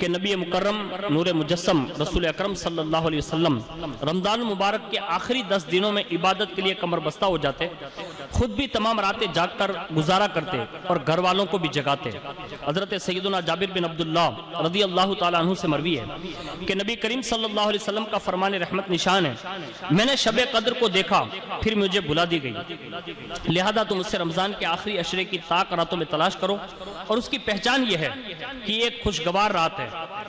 कि नबी मुकर्रम नूर मुजस्सम रसूल अकरम सल्लल्लाहु अलैहि वसल्लम रमज़ान मुबारक के आखिरी दस दिनों में इबादत के लिए कमर बस्ता हो जाते। खुद भी तमाम रातें जाग कर गुजारा करते और घर वालों को भी जगाते। हज़रत सैदना जाबिर बिन अब्दुल्ला रदी अल्लाह तु से मरवी है कि नबी करीम सल्लल्लाहु अलैहि वसल्लम का फरमान रहमत निशान है। मैंने शब कदर को देखा, फिर मुझे बुला दी गई। लिहाजा तुम उससे रमज़ान के आखिरी अशरे की ताक रातों में तलाश करो और उसकी पहचान यह है कि एक खुशगवार रात है।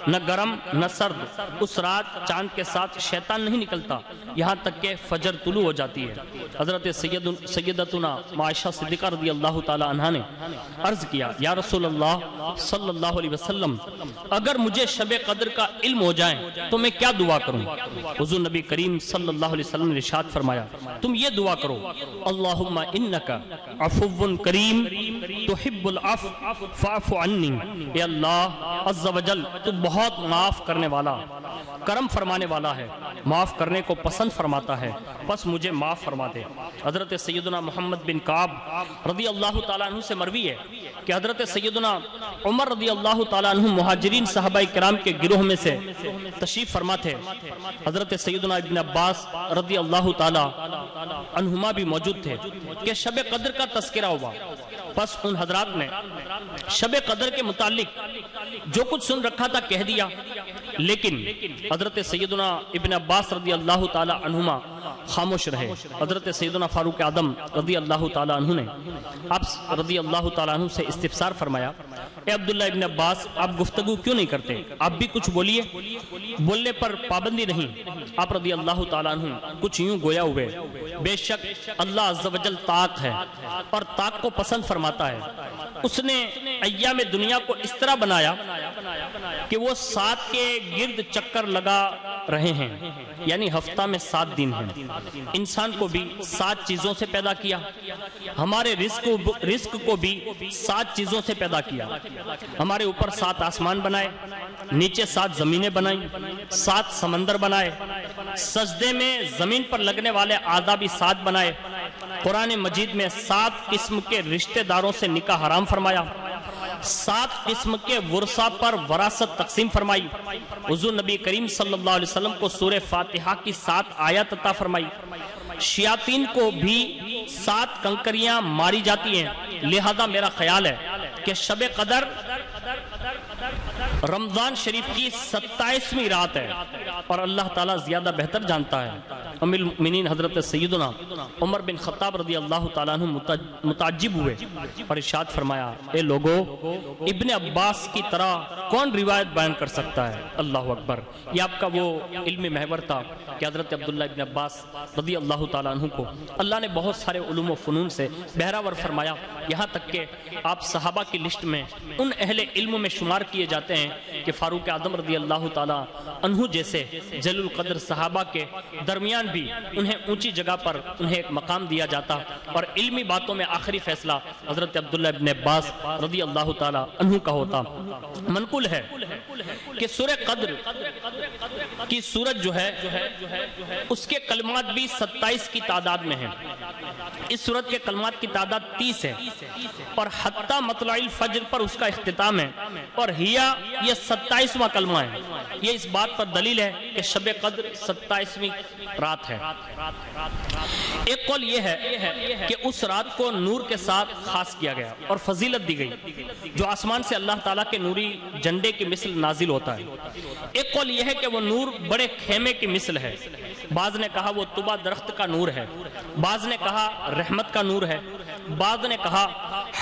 न गर्म, न सर्द, उस रात चाँद के साथ शैतान नहीं निकलता, यहाँ तक के फजर तुलू हो जाती है। हज़रत सैयद सैदतुना माशा सिद्दीक़ा रदी अल्लाह तहा ने अर्ज़ किया, या रसूल अल्लाह सल्लल्लाहु अलैहि वसल्लम, अगर मुझे शब कदर का इल्म हो जाए तो मैं क्या दुआ करूँ? हुजूर नबी करीम सल्लल्लाहु अलैहि वसल्लम ने इरशाद फरमाया, तुम ये दुआ करो, अल्लाहुम्मा इन्नका अफुन करीम अफ फअफु अन्नी। तू बहुत माफ़ करने वाला, करम फरमाने वाला है, माफ़ करने को पसंद फरमाता है, बस मुझे माफ़ फरमा दे। हज़रत मोहम्मद बिन काब अल्लाह से मरवी है कि हज़रत सैदना उमर अल्लाह साहबा कराम के गिरोह में से तशीफ फरमा थे हज़रत सैदना इबन अब्बास अल्लाह भी मौजूद थे कि शब कदर का तस्करा हुआ। बस उन हजरात ने शब कदर के मुतालिक जो कुछ सुन रखा था कह दिया। लेकिन हज़रत सैदना इबन अब्बास रदी अल्लाह तुमा खामोश रहे। हज़रत सैदना फारूक आदम रदी अल्लाह तु ने आप रदी अल्लाह तु से इस्तफसार फरमाया अब्दुल्ला इबन अब्बास, आप गुफ्तगु क्यों नहीं करते? आप भी कुछ बोलिए। बोलने पर पाबंदी नहीं। आप रदी अल्लाह तु कुछ यूँ गोया हुए। बेशक अल्लाह अज्जल ताक है और ताक को पसंद फरमाता है। उसने अय्या में दुनिया को इस तरह बनाया कि वो सात के गिर्द चक्कर लगा रहे हैं। यानी हफ़्ता में सात दिन है। इंसान को भी सात चीज़ों से पैदा किया। हमारे रिस्क रिस्क को भी सात चीज़ों से पैदा किया। हमारे ऊपर सात आसमान बनाए, नीचे सात जमीनें बनाई, सात समंदर बनाए, सजदे में ज़मीन पर लगने वाले आदा भी सात बनाए। कुरान मजीद में सात किस्म के रिश्तेदारों से निकाह हराम फरमाया। सात किस्म के वर्षा पर वरासत तकसीम फरमाई। हजू नबी करीम सल्लाम को सूर्य फातिहा की सात आयत अता फरमाई। शियातीन को भी सात कंकरियाँ मारी जाती हैं। लिहाजा मेरा ख्याल है कि शब कदर रमज़ान शरीफ की सत्ताईसवीं रात है और अल्लाह ताला ज़्यादा बेहतर जानता है। अमिन हज़रत सैदना उमर बिन खत्ताब रदी अल्लाह तुताजिब हुए और इशाद फरमाया, ए लोगो, इब्ने अब्बास की तरह कौन रिवायत बयान कर सकता है? अल्लाह अकबर। ये आपका वो इल्म महवर था कि हज़रत अब्दुल्ला इब्न अब्बास रदी अल्लाह तु को अल्लाह ने बहुत सारे उलूम फ़नून से बहरावर फरमाया। यहाँ तक के आप सहाबा की लिस्ट में उन अहले इल्म में शुमार किए जाते हैं कि फ़ारूक आदम रदी अल्लाह तहु जैसे जलुल कदर सहाबा के दरमियान भी उन्हें ऊँची जगह पर उन्हें एक मकाम दिया जाता और इल्मी बातों में आखिरी फैसला हज़रत अब्दुल्ला इब्न अब्बास रदी अल्लाह तहु का होता। मनकुल है कि सूर्य कद्र की सूरज जो है, उसके कलमात भी 27 की तादाद में है। इस सूरत के कलमात की तादाद तीस है। और हत्ता मतलाइल फजर पर उसका अख्ताम है। और हिया ये सत्ताईसवा कलमा है। ये इस बात पर दलील है कि शब कद्र सत्ताईसवीं रात है। एक कौल ये है कि उस रात को नूर के साथ खास किया गया और फजीलत दी गई, जो आसमान से अल्लाह ताला के नूरी झंडे की मिसल नाजिल होता है। एक कौल यह है कि वो नूर बड़े खेमे की मिसल है। बाज ने कहा, वो तुबा दरख्त का नूर है। बाज ने कहा, रहमत का नूर है। बाज ने कहा,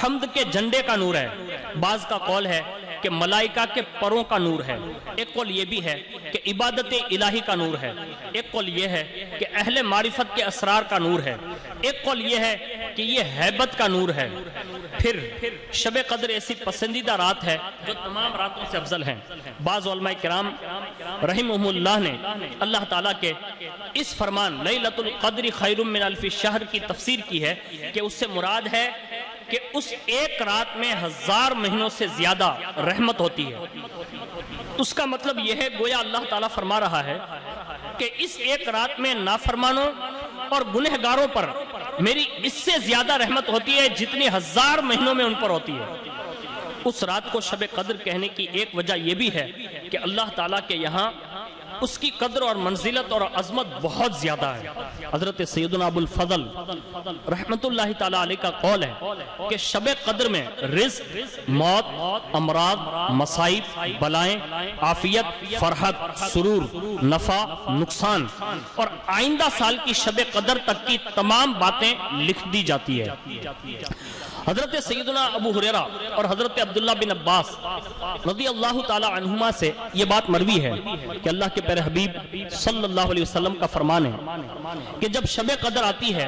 हमद के झंडे का नूर है। बाज का कौल है कि मलाइका के परों का नूर है। एक कौल ये भी है कि इबादत इलाही का नूर है। एक कौल ये है कि अहले मारिफत के असरार का नूर है। एक कौल ये है कि ये हैबत का नूर है। फिर शब कदर ऐसी पसंदीदा रात है जो तमाम रातों से अफजल है। बाज कराम रहीमल्ला ने अल्लाह ताला के इस फरमान लई लतुल कदरी खैरुम मिन अल्फी शहर की तफसीर की है कि उससे मुराद है कि उस एक रात में हज़ार महीनों से ज़्यादा रहमत होती है। उसका मतलब यह है, गोया अल्लाह ताला फरमा रहा है कि इस एक रात में नाफरमानों और गुनहगारों पर मेरी इससे ज़्यादा रहमत होती है जितनी हज़ार महीनों में उन पर होती है। उस रात को शब कद्र कहने की एक वजह यह भी है कि अल्लाह ताला के यहाँ उसकी कदर और मंजिलत और अजमत बहुत ज़्यादा है। हज़रत सैदुल फजल रहमत का कौल है कि शब कदर में रिज मौत, अमराद, मसाइब, बलाएँ, आफियत, फरहत, सुरूर, नफा, नुकसान और आइंदा साल की शब कदर तक की तमाम बातें लिख दी जाती है। हज़रत सैदना अबू हुरेरा और हज़रत अब्दुल्ला बिन अब्बास रदी अल्लाह तहुमा से ये बात मरवी है कि अल्लाह के प्यारे हबीब सल्लल्लाहु अलैहि वसल्लम का फरमान है कि जब शब कदर आती है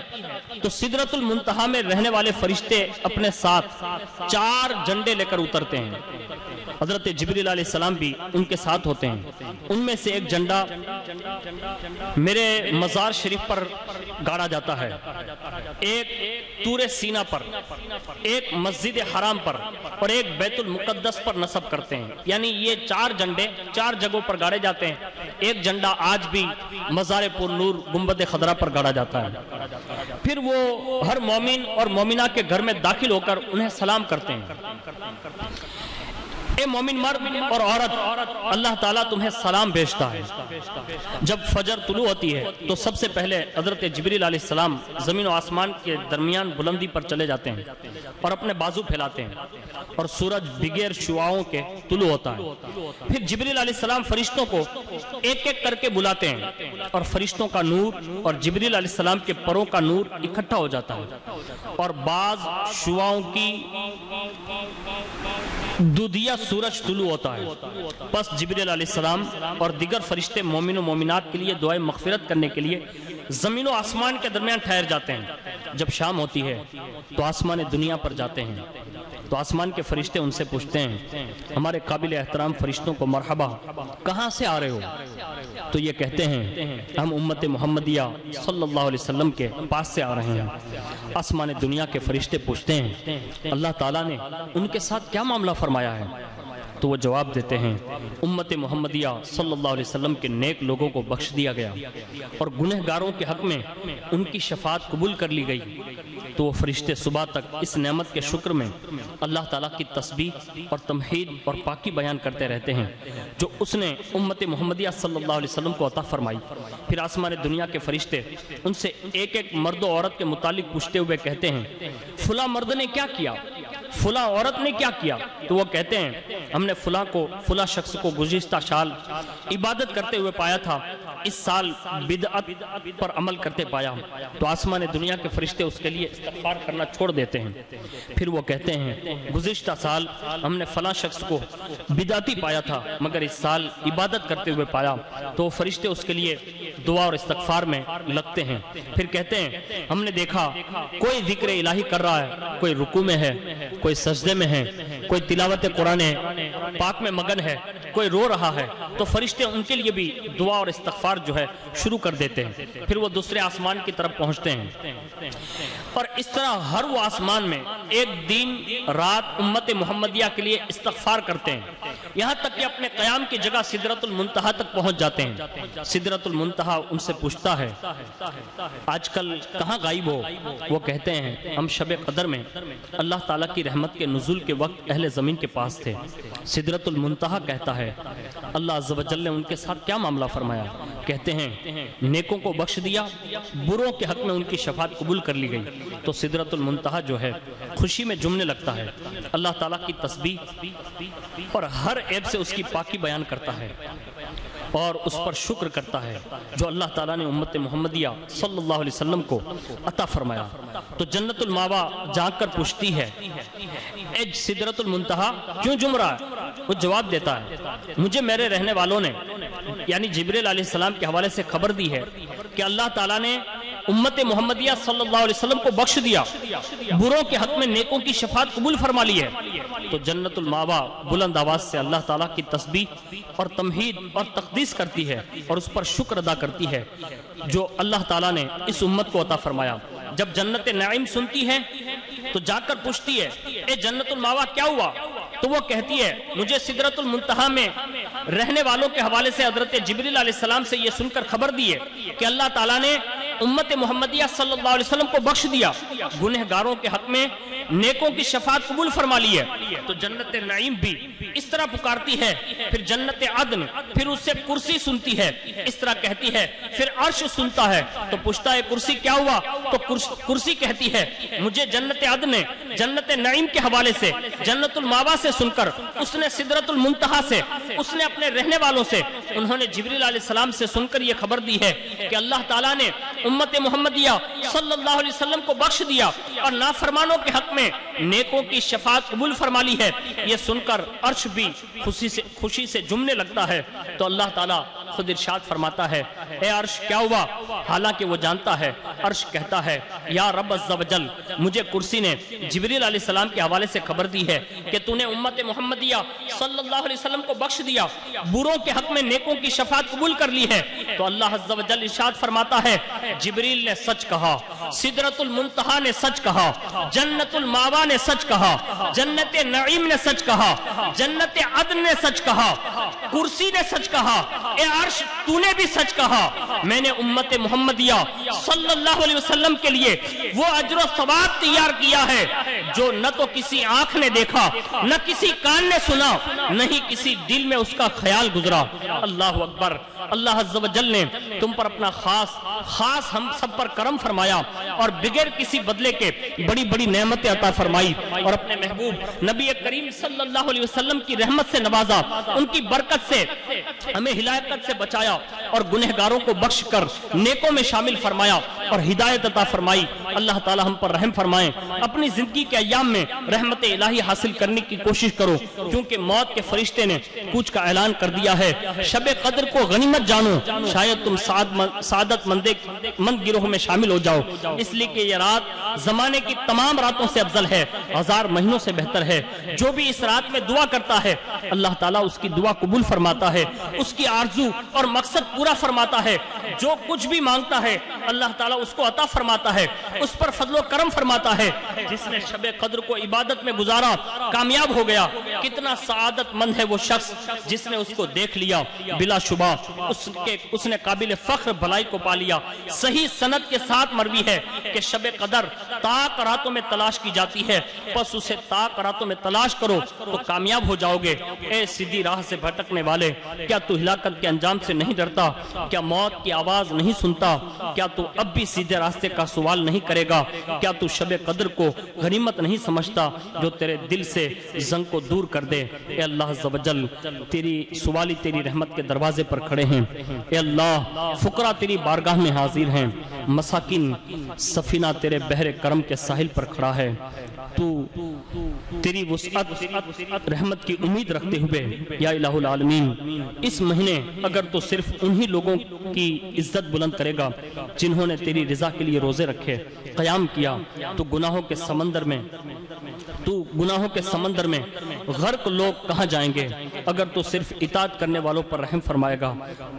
तो सिदरतुल मुंतहा में रहने वाले फरिश्ते अपने साथ चार झंडे लेकर उतरते हैं। हज़रत जबरील सलाम भी उनके साथ होते हैं। उनमें से एक झंडा मेरे मज़ार शरीफ पर गाड़ा जाता है। एक तूरे सीना पर, एक मस्जिद हराम पर और एक बैतुल मुकद्दस पर नसब करते हैं। यानी ये चार झंडे चार जगहों पर गाड़े जाते हैं। एक झंडा आज भी मज़ार नूर गुंबद खदरा पर गाड़ा जाता है। फिर वो हर मोमिन और मोमिना के घर में दाखिल होकर उन्हें सलाम करते हैं। ए मोमिन मर्द और औरत, अल्लाह ताला तुम्हें सलाम भेजता है। जब फजर तुलू होती है तो सबसे पहले हज़रत जबरील सलाम ज़मीन और आसमान के दरमियान बुलंदी पर चले जाते हैं और अपने बाजू फैलाते हैं और सूरज बिगैर शुआओं के तुलू होता है। फिर जबरील सलाम फरिश्तों को एक एक करके बुलाते हैं और फरिश्तों का नूर और जबरील सलाम के परों का नूर इकट्ठा हो जाता है और बाज शुआओं की दुधिया सूरज तुलू होता है। बस जबरील सलाम और दिगर फरिश्ते मोमिन मोमिनात के लिए दुआ मगफिरत करने के लिए ज़मीन व आसमान के दरमियान ठहर जाते हैं। जब शाम होती है तो आसमान दुनिया पर जाते हैं। तो आसमान के फरिश्ते उनसे पूछते हैं, हमारे काबिल एहतराम फरिश्तों को मरहबा कहाँ से आ रहे हो? तो ये कहते हैं, हम उम्मत मोहम्मदिया सल्लल्लाहु अलैहि वसल्लम के पास से आ रहे हैं। आसमान दुनिया के फरिश्ते पूछते हैं, अल्लाह ताला ने उनके साथ क्या मामला फरमाया है? तो वो जवाब देते हैं, उम्मत मोहम्मदिया सल्लल्लाहु अलैहि वसल्लम के नेक लोगों को बख्श दिया गया और गुनहगारों के हक में उनकी शफात कबूल कर ली गई। तो वो फरिश्ते सुबह तक इस नेमत के शुक्र में अल्लाह ताला की तस्बीह और तमहीद और पाकि बयान करते रहते हैं, जो उसने उम्मत मोहम्मदिया सल्लल्लाहु अलैहि वसल्लम को अता फरमाई। फिर आसमान दुनिया के फरिश्ते उनसे एक एक मर्द औरत के मुतालिक पूछते हुए कहते हैं, फुला मर्द ने क्या किया? फुला औरत ने क्या किया? तो वो कहते हैं, हमने फुला को, फुला शख्स को गुजिश्ता शाल, इबादत करते हुए पाया था। इस साल बिदअत पर अमल करते पाया तो आसमान दुनिया के फरिश्ते उसके लिए इस्तफार करना छोड़ देते हैं। फिर वो कहते हैं, गुजश्ता साल हमने फला शख्स को बिदाती पाया था, मगर इस साल इबादत करते हुए पाया। तो फरिश्ते उसके लिए दुआ और इस्तफार में लगते हैं। फिर कहते हैं, हमने देखा, कोई ज़िक्र इलाही कर रहा है, कोई रुकू में है, कोई सजदे में है कोई तिलावत कुरान पाक में मगन है कोई रो रहा है तो फरिश्ते उनके लिए भी दुआ और इस्तफार जो है शुरू कर देते हैं। फिर वो दूसरे आसमान की तरफ़ पहुँचते हैं। और इस तरह हर वो आसमान में एक दिन रात उम्मत मोहम्मदिया के लिए इस्तफार करते हैं। यहाँ तक कि अपने कयाम की जगह सिदरतुल मुंतहा तक पहुँच जाते हैं। सिदरतुल मुंतहा उनसे पूछता है आजकल कहाँ गायब हो? वो कहते हैं हम शब कदर में अल्लाह ताला की रहमत के नजुल के वक्त अहले ज़मीन के पास थे। सिदरतुल मुंतहा कहता है, अल्लाह अज्जवजल ने उनके साथ क्या मामला फरमाया? कहते हैं, नेकों को बख्श दिया, बुरों के हक में उनकी शफात कबूल कर ली गई। तो सिदरतुल मुंतहा जो है, खुशी में जुमने लगता है। अल्लाह ताला की तस्बी और हर ऐब से उसकी पाकी बयान करता है। और उस पर शुक्र करता है, जो अल्लाह ताला ने उम्मत मोहम्मदिया सल्लल्लाहु अलैहि वसल्लम को अता फरमाया। तो जन्नतुल मावा जाकर पूछती है एज सिदरतुल मुंतहा, क्यों जुम रहा है? वो जवाब देता है, मुझे मेरे रहने वालों ने, यानी जिब्रील सलाम के हवाले से खबर दी है कि अल्लाह ताला ने उम्मत मोहम्मदिया सल्लल्लाहु अलैहि वसल्लम को बख्श दिया। बुरों के हक में नेकों की शफात कबूल फरमा ली है। तो जन्नतुल मावा बुलंद आवाज़ से अल्लाह ताला की तस्बीह और तमहीद और तकदीस करती है और उस पर शुक्र अदा करती है, जो अल्लाह ताला ने इस उम्मत को अता फरमाया। जब जन्नत नाइम सुनती है तो जाकर पूछती है, ए जन्नतुल मावा, क्या हुआ? तो वो कहती है, मुझे सिदरतुल मुंतहा में रहने वालों के हवाले से हज़रत जिब्रील सलाम से ये सुनकर खबर दी है कि अल्लाह ताला ने उम्मत मोहम्मदिया सल्लल्लाहु अलैहि वसल्लम को बख्श दिया। गुनहगारों के हक में नेकों की शफात कबूल फरमा ली है। तो जन्नत नईम भी इस तरह पुकारती है, फिर जन्नत अदन, फिर उससे कुर्सी सुनती है, इस तरह कहती है, फिर अर्श सुनता है तो पूछता है, कुर्सी क्या हुआ? तो कुर्सी कहती है, मुझे जन्नत अदन जन्नत नईम के हवाले से, जन्नतुल मावा से सुनकर, उसने सिदरतुल मुंतहा से, उसने अपने रहने वालों से, उन्होंने जिब्रील सलाम से सुनकर यह खबर दी है कि अल्लाह ताला ने उम्मत मोहम्मदिया सल्लल्लाहु अलैहि वसल्लम को बख्श दिया और नाफरमानों के हक में नेकों की शफात कबूल फरमा ली है। ये सुनकर अर्श भी खुशी से खुशी से जुमने लगता है। तो अल्लाह ताला खुद इरशाद फरमाता है, ए अर्श, क्या हुआ? हालाँकि वो जानता है। अर्श कहता है, या रब अज्जल मुझे कुर्सी ने जिबरील सलाम के हवाले से खबर दी है कि तूने उम्मत मोहम्मदिया सल्लल्लाहु अलैहि वसल्लम को बख्श दिया। बुरों के हक में नेकों की शफात कबूल कर ली है। तो अल्लाह अज्जल इरशाद फरमाता है, जिबरील ने सच कहा, सिदरतुल मुंतहा ने सच कहा, जन्नतुल मावा ने सच कहा, जन्नत नईम ने सच कहा, जन्नत अदन ने सच कहा, कुर्सी ने सच कहा, ए अर्श तूने भी सच कहा। मैंने उम्मत मोहम्मदिया सल्लल्लाहु अलैहि वसल्लम के लिए वो अजर सवाब तैयार किया है, जो न तो किसी आँख ने देखा, न किसी कान ने सुना, नहीं किसी दिल में उसका ख्याल गुजरा। अल्लाह अकबर। अल्लाह ने तुम पर अपना खास खास हम सब पर करम फरमाया और बगैर किसी बदले के बड़ी बड़ी नेमतें अता फरमाई और अपने महबूब नबी करीम सल्लल्लाहु अलैहि वसल्लम की रहमत से नवाजा, उनकी बरकत से, हमें हिलाकत से बचाया और गुनहगारों को बख्श कर नेकों में शामिल फरमाया और हिदायत अता फरमाई। अल्लाह ताला हम पर रहम फरमाए। अपनी ज़िंदगी के अयाम में रहमत इलाही हासिल करने की कोशिश करो, क्योंकि मौत के फरिश्ते ने कुछ का ऐलान कर दिया है। शब कदर को गनीमत जानो शायद तुम सादत मंदे, मंद गिरोह में शामिल हो जाओ। इसलिए कि ये रात जमाने की तमाम रातों से अफजल है, हज़ार महीनों से बेहतर है। जो भी इस रात में दुआ करता है, अल्लाह ताला उसकी दुआ कबूल फरमाता है, उसकी आरज़ू और मकसद पूरा फरमाता है। जो कुछ भी माँगता है, अल्लाह ताला उसको अता फरमाता है, उस पर फजलो करम फरमाता है। जिसने शब कद्र को इबादत में गुजारा, कामयाब हो गया, कितना मंद है वो शख्स जिसने उसको देख लिया बिलाशुबा उसके उसने काबिल फख्र भलाई को पा लिया। सही सनत के साथ मरवी है कि शब कदर ताक रातों में तलाश की जाती है। बस उसे ताक रातों में तलाश करो तो कामयाब हो जाओगे। ए सीधी राह से भटकने वाले, क्या तू हिलाकत के अंजाम से नहीं डरता? क्या मौत की आवाज़ नहीं सुनता? क्या तू अब भी सीधे रास्ते का सवाल नहीं करेगा? क्या तू शब कदर को गनीमत नहीं समझता जो तेरे दिल से जंग को दूर कर दे? अल्लाह तेरी सवाली तेरी रहमत के दरवाजे पर खड़े हैं। अल्लाह, फुकरा तेरी बारगाह में हाजिर हैं। मसाकिन, सफीना तेरे बहरे करम के साहिल पर खड़ा है। तू, तेरी वसअत रहमत की उम्मीद रखते हुए, या आलमीन, इस महीने अगर तो सिर्फ़ उन्हीं लोगों की इज़्ज़त बुलंद करेगा, जिन्होंने तेरी रजा के लिए रोज़े रखे, कयाम किया तो गुनाहों के समंदर में, तू गुनाहों के समंदर में, गर्क लोग कहाँ जाएँगे? अगर तू सिर्फ़ इतात करने वालों पर रहम फरमाएगा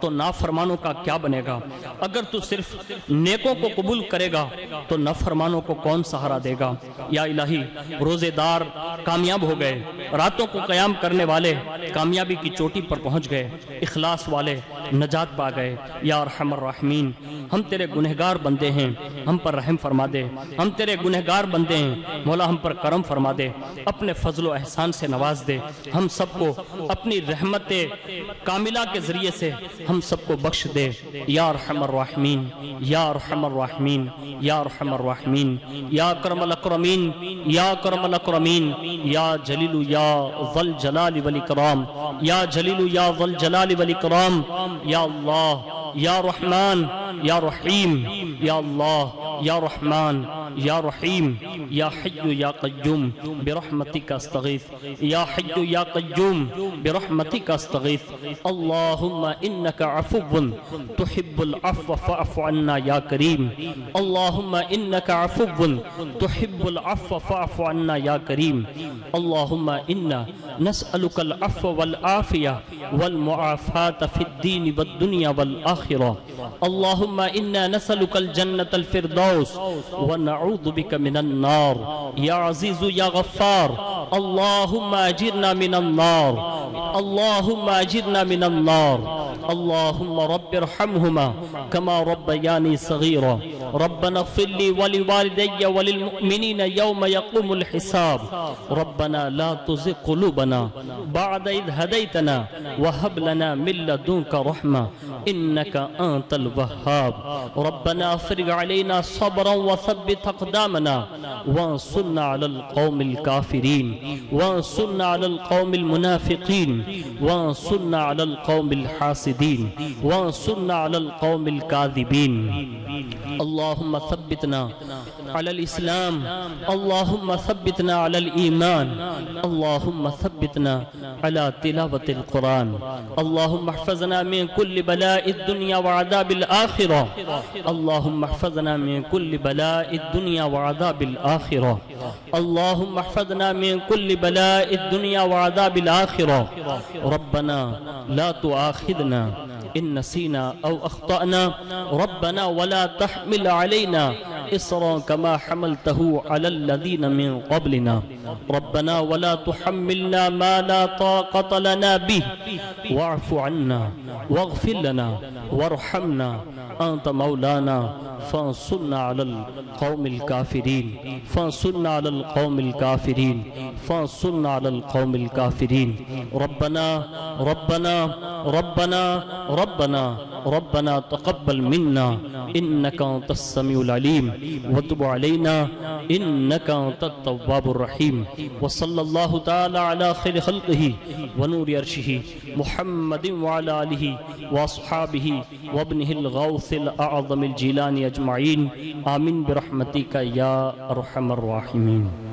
तो नाफरमानों का क्या बनेगा? अगर तू सिर्फ़ नेकों को कबूल करेगा तो नाफरमानों को कौन सहारा देगा? या इलाही रोजेदार कामयाब हो गए। रातों को कयाम करने वाले कामयाबी की चोटी पर पहुँच गए। इखलास वाले नजात पा गए। या रहमीन, हम तेरे गुनहगार बंदे हैं, हम पर रहम फरमा दे। हम तेरे गुनहगार बंदे हैं, मौला हम पर करम फरमा दे। अपने फजलो एहसान से नवाज़ दे। हम सबको अपनी रहमत कामिला के ज़रिए से हम सबको बख्श दे। या रहमर रहमीन, या रहमर रहमीन, या रहमीन, या करमल अकरमीन या करमल करमीन या जलीलु या वल जलाल वल कराम या जलीलु या वल जलाल वल कराम या अल्लाह, या रहमान या रहीम या अल्लाह या रहमान या रहीम या हय्यु या कय्यूम बिरहमतिका अस्तगीथ या हय्यु या कय्यूम बिरहमतिका अस्तगीथ अल्लाहुम्मा इन्नका अफुव्वुन तुहिब्बुल अफ़्व फ़अफ़ु अन्ना या करीम अल्लाहुम्मा इन्नका अफुव्वुन तुहिब्बुल अफ़्व फ़अफ़ु अन्ना या करीम अल्लाहुम्मा इन्ना नसअलुकल अफ़्व वल आफ़िया वल मुआफ़ात फ़िद्दीन वद्दुनिया वल आखिरा अल्लाहुम्मा इन्ना नसअलुकल जन्नतल फ़िरदौस व नऊज़ु बिका मिनन नार या अज़ीज़ु या गफ़्फ़ार अल्लाहुम्मा अजिरना मिनन नार अल्लाहुम्मा अजिरना मिनन नार अल्लाहुम्मा रब्बिरहमहुमा कमा रब्बयानी सगीरा रब्बना इग़फिर ली व लिवालिदैय व लिलमुमिनीन यौम यक़ूमुल हिसाब रब्बना ला तुज़िग़ क़ुलूबना बअद इज़ हदैतना व हब लना मिन लदुनका रहमा इन्नका अंतल वहाब रब्बना अफ़रिग़ अलैना सब्रन व सब्बित अक़दामना वंसुरना अलल कौमिल काफिरीन वंसुरना अलल कौमिल मुनाफिकीन वंसुरना अलल कौमिल हासिदीन वंसुरना अलल कौमिल काज़िबीन अल्लाहुम्मा सब्बितना अलल इस्लाम अल्लाहुम्मा सब्बितना अलल ईमान अल्लाहुम्मा सब्बितना अला तिलावतिल कुरान अल्लाहुम्मा हफ़ज़ना मिन कुल्लि बलाइद दुनिया व अज़ाबिल आखिरा अल्लाहुम्मा हफ़ज़ना मिन कुल्लि बलाइद दुनिया व अज़ाबिल आखिरा अल्लाहुम्मा हफ़ज़ना मिन कुल्लि बलाइद दुनिया व अज़ाबिल आखिरा रब्बना ला तुआखिदना इन नसीना औ अख्ताना रब्बना वला तहमिल अलैना इसरा कमा हमलतहु अलल लदीन मिन क़ब्लिना रब्बना वला तुहम्मिलना मा ला ताक़त लना अंत मौलाना फंसुरना अलल कौमिल काफिरीन फंसुरना अलल कौमिल काफिरीन फंसुरना अलल कौमिल काफिरीन रब्बना रब्बना रब्बना रब्बना रब्बना तक़ब्बल मिन्ना इन्नका अंतस समीउल अलीम व तुब अलैना इन्नका अंतत तव्वाबुर रहीम व सल्लल्लाहु तआला अला खैर खल्क़िही व नूर अर्शिही मुहम्मदिन व अला आलिही व अस्हाबिही व इब्निहिल गौसिल अअज़मिल जीलानी आमिन आमीन का या रहमर